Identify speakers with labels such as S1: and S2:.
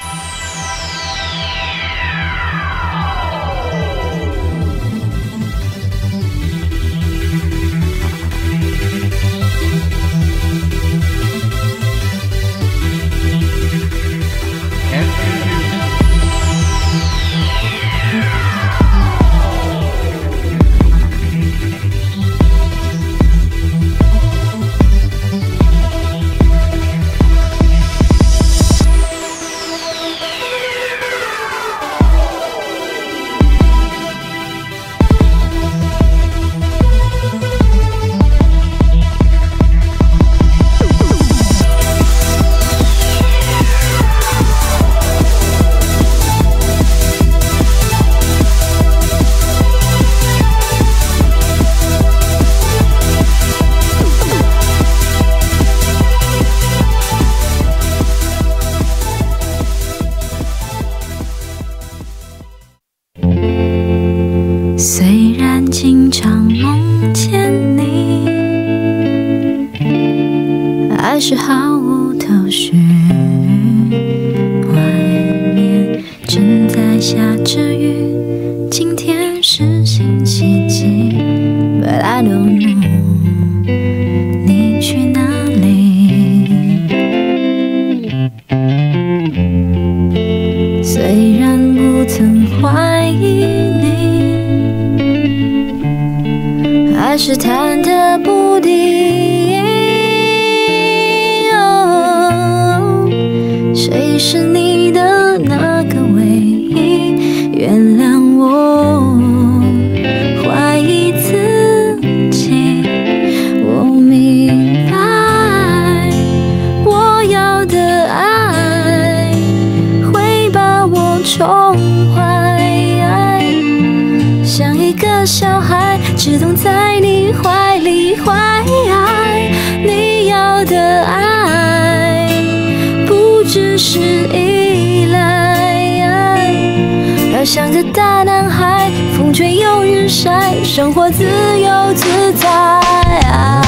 S1: 虽还是毫无头绪。外面正在下着雨，今天是星期几？But I don't know，你去哪里？虽然不曾怀疑你。还是忐忑宠坏，像一个小孩，只懂在你怀里怀。你要的爱不只是依赖，而像个大男孩，风吹又日晒，生活自由自在。